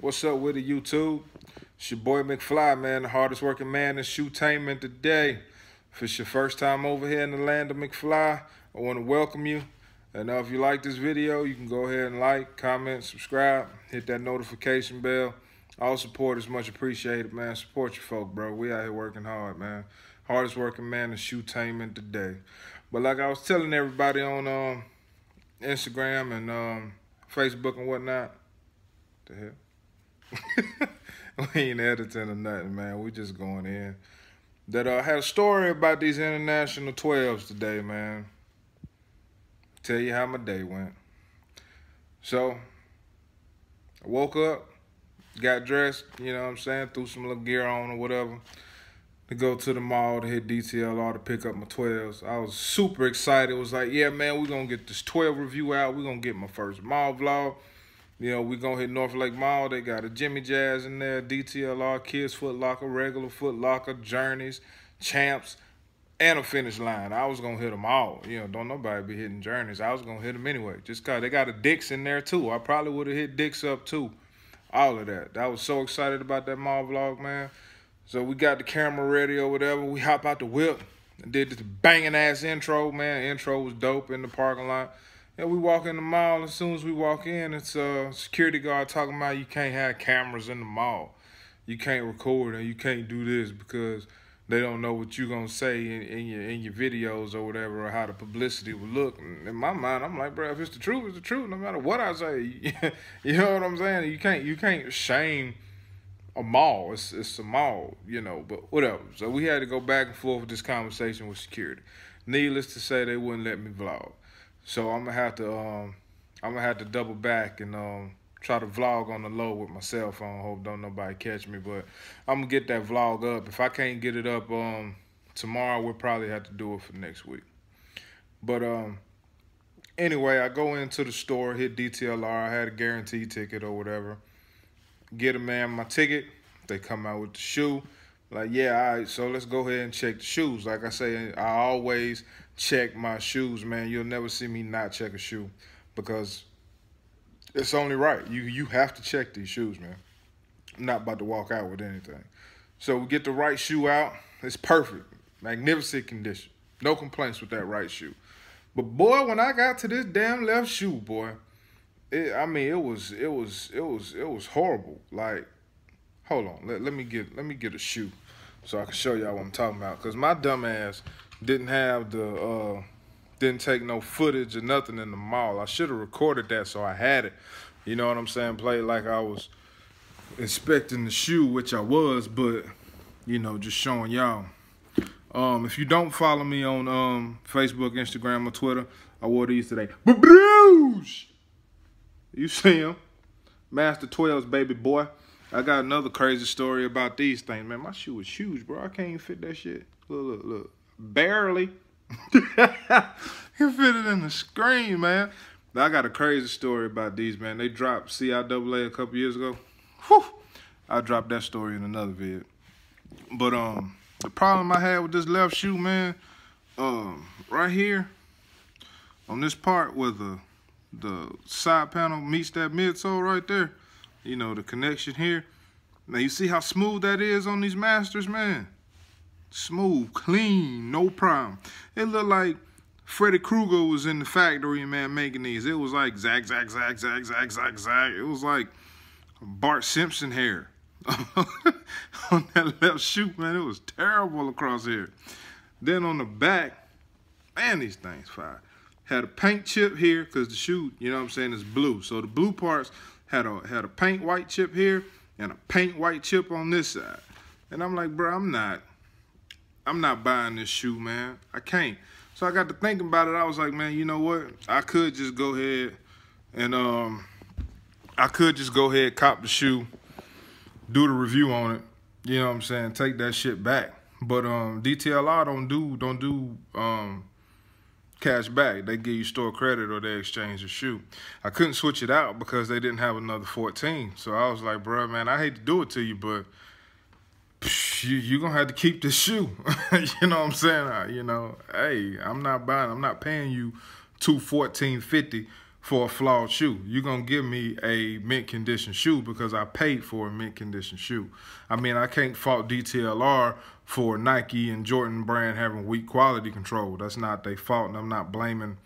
What's up with the YouTube? It's your boy McFly, man, the hardest working man in shoetainment today. If it's your first time over here in the land of McFly, I want to welcome you. And uh, if you like this video, you can go ahead and like, comment, subscribe, hit that notification bell. All support is much appreciated, man. Support your folk, bro. We out here working hard, man. Hardest working man in shoetainment today. But like I was telling everybody on um, Instagram and um, Facebook and whatnot, the hell? we ain't editing or nothing, man. We just going in. That I uh, had a story about these international 12s today, man. Tell you how my day went. So, I woke up, got dressed, you know what I'm saying, threw some little gear on or whatever, to go to the mall to hit DTLR to pick up my 12s. I was super excited. It was like, yeah, man, we're going to get this 12 review out. We're going to get my first mall vlog. You know, we gonna hit North Lake Mall. They got a Jimmy Jazz in there, DTLR, Kids Foot Locker, regular Foot Locker, Journeys, Champs, and a finish line. I was gonna hit them all. You know, don't nobody be hitting Journeys. I was gonna hit them anyway, just cause they got a Dick's in there too. I probably would have hit Dick's up too. All of that. I was so excited about that mall vlog, man. So we got the camera ready or whatever. We hop out the whip and did this banging ass intro, man. Intro was dope in the parking lot. And we walk in the mall. As soon as we walk in, it's a security guard talking about you can't have cameras in the mall. You can't record and you can't do this because they don't know what you're gonna say in, in, your in your videos or whatever or how the publicity will look. And in my mind, I'm like, bro, if it's the truth, it's the truth. No matter what I say, you know what I'm saying. You can't you can't shame a mall. It's it's a mall, you know. But whatever. So we had to go back and forth with this conversation with security. Needless to say, they wouldn't let me vlog. So I'm gonna have to um I'm gonna have to double back and um try to vlog on the low with my cell phone. Hope don't nobody catch me, but I'm gonna get that vlog up. If I can't get it up um tomorrow, we'll probably have to do it for next week. But um anyway, I go into the store, hit DTLR. I had a guarantee ticket or whatever. Get a man my ticket. They come out with the shoe. Like, yeah, all right, so let's go ahead and check the shoes. Like I say, I always check my shoes, man. You'll never see me not check a shoe because it's only right. You you have to check these shoes, man. I'm not about to walk out with anything. So we get the right shoe out. It's perfect. Magnificent condition. No complaints with that right shoe. But boy, when I got to this damn left shoe, boy, it, I mean, it was it was it was it was horrible. Like, hold on, let, let me get let me get a shoe so I can show y'all what I'm talking about. Cause my dumb ass didn't have the, uh, didn't take no footage or nothing in the mall. I should have recorded that so I had it. You know what I'm saying? Play like I was inspecting the shoe, which I was, but you know, just showing y'all. Um, if you don't follow me on um, Facebook, Instagram, or Twitter, I wore these today. You see him? Master 12's baby boy. I got another crazy story about these things, man. My shoe was huge, bro. I can't even fit that shit. Look, look, look. Barely. you fit it in the screen, man. I got a crazy story about these, man. They dropped CIAA a couple years ago. Whew. I dropped that story in another vid. But um, the problem I had with this left shoe, man, um, right here on this part where the the side panel meets that midsole right there, you know, the connection here. Now, you see how smooth that is on these Masters, man? Smooth, clean, no problem. It looked like Freddy Krueger was in the factory, man, making these. It was like zag, zag, zag, zag, zag, zag, zag. It was like Bart Simpson hair on that left shoe, man. It was terrible across here. Then on the back, man, these things fire. Had a paint chip here because the shoe, you know what I'm saying, is blue. So the blue parts had a had a paint white chip here and a paint white chip on this side. And I'm like, bro, I'm not, I'm not buying this shoe, man. I can't. So I got to thinking about it. I was like, man, you know what? I could just go ahead and um, I could just go ahead, cop the shoe, do the review on it. You know what I'm saying? Take that shit back. But um, DTLR don't do don't do um cash back. They give you store credit or they exchange the shoe. I couldn't switch it out because they didn't have another 14. So I was like, bro, man, I hate to do it to you, but you, you're going to have to keep this shoe. you know what I'm saying? I, you know, hey, I'm not buying, I'm not paying you two fourteen fifty for a flawed shoe. You're gonna give me a mint condition shoe because I paid for a mint condition shoe. I mean, I can't fault DTLR for Nike and Jordan brand having weak quality control. That's not their fault, and I'm not blaming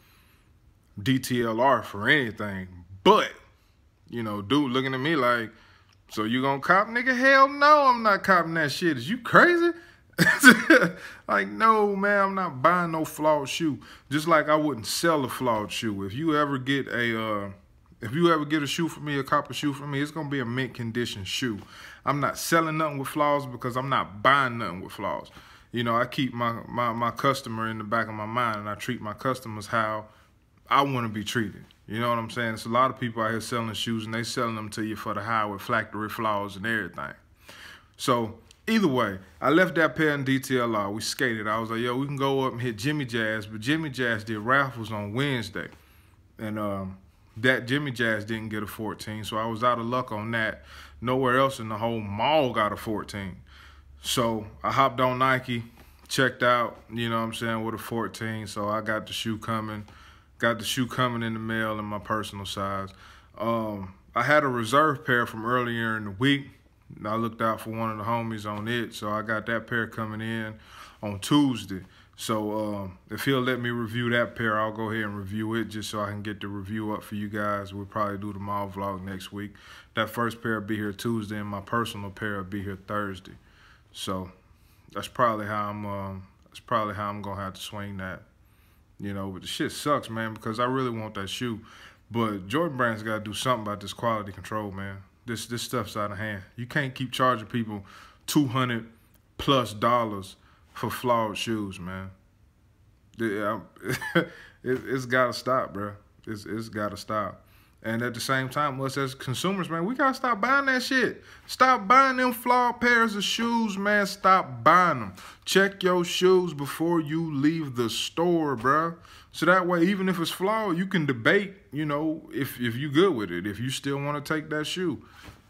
DTLR for anything. But, you know, dude looking at me like, so you gonna cop, nigga? Hell no, I'm not copping that shit. Is you crazy? like, no, man, I'm not buying no flawed shoe. Just like I wouldn't sell a flawed shoe. If you ever get a, uh, if you ever get a shoe from me, a copper shoe from me, it's gonna be a mint condition shoe. I'm not selling nothing with flaws because I'm not buying nothing with flaws. You know, I keep my, my, my customer in the back of my mind and I treat my customers how I want to be treated. You know what I'm saying? It's a lot of people out here selling shoes and they selling them to you for the high with factory flaws and everything. So either way, I left that pair in DTLR. We skated. I was like, yo, we can go up and hit Jimmy Jazz, but Jimmy Jazz did raffles on Wednesday. And um, that Jimmy Jazz didn't get a 14, so I was out of luck on that. Nowhere else in the whole mall got a 14. So I hopped on Nike, checked out, you know what I'm saying, with a 14. So I got the shoe coming. Got the shoe coming in the mail in my personal size. Um, I had a reserve pair from earlier in the week. I looked out for one of the homies on it, so I got that pair coming in on Tuesday. So um, if he'll let me review that pair, I'll go ahead and review it just so I can get the review up for you guys. We'll probably do the mall vlog next week. That first pair will be here Tuesday, and my personal pair will be here Thursday. So that's probably how I'm. Um, that's probably how I'm gonna have to swing that. You know, but the shit sucks, man, because I really want that shoe. But Jordan Brand's got to do something about this quality control, man. This this stuff's out of hand. You can't keep charging people two hundred plus dollars for flawed shoes, man. Um, it, has got to stop, bro. It's it's got to stop. And at the same time, us as consumers, man, we gotta stop buying that shit. Stop buying them flawed pairs of shoes, man. Stop buying them. Check your shoes before you leave the store, bro. So that way, even if it's flawed, you can debate, you know, if if you good with it, if you still want to take that shoe,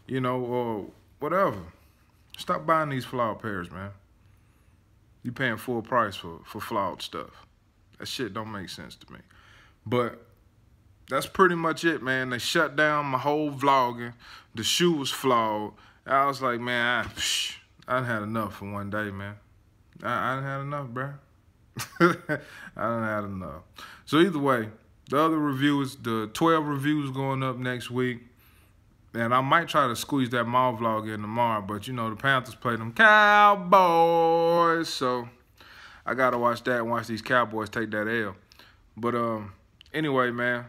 you know, or whatever. Stop buying these flawed pairs, man. You paying full price for for flawed stuff. That shit don't make sense to me. But that's pretty much it, man. They shut down my whole vlogging. The shoe was flawed. I was like, man, I, psh, I had enough for one day, man. I, I had enough, bro. I done had enough. So either way, the other reviews, the 12 reviews going up next week. And I might try to squeeze that mall vlog in tomorrow, but you know, the Panthers play them Cowboys. So I got to watch that and watch these Cowboys take that L. But um, anyway, man,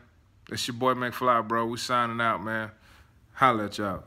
it's your boy McFly, bro. We signing out, man. Holla at y'all.